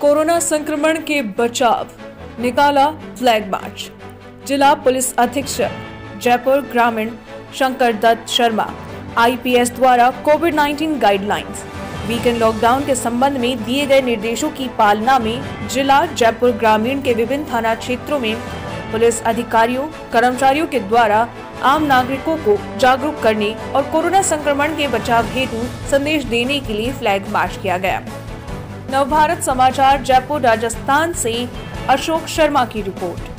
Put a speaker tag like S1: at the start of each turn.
S1: Corona संक्रमण के बचाव, निकाला फ्लैग मार्च जिला पुलिस अधीक्षक, जयपुर ग्रामीण, शंकर दत्त शर्मा आईपीएस द्वारा कोविड 19 गाइडलाइंस वीकेंड लॉकडाउन के संबंध में दिए गए निर्देशों की पालना में जिला जयपुर ग्रामीण के विभिन्न थाना क्षेत्रों में पुलिस अधिकारियों, कर्मचारियों के द्वारा आम नागरिकों को जागरूक करने और कोरोना संक्रमण के बचाव हेतु संदेश देने के लिए फ्लैग मार्च किया गया। नवभारत समाचार जयपुर राजस्थान से अशोक शर्मा की रिपोर्ट।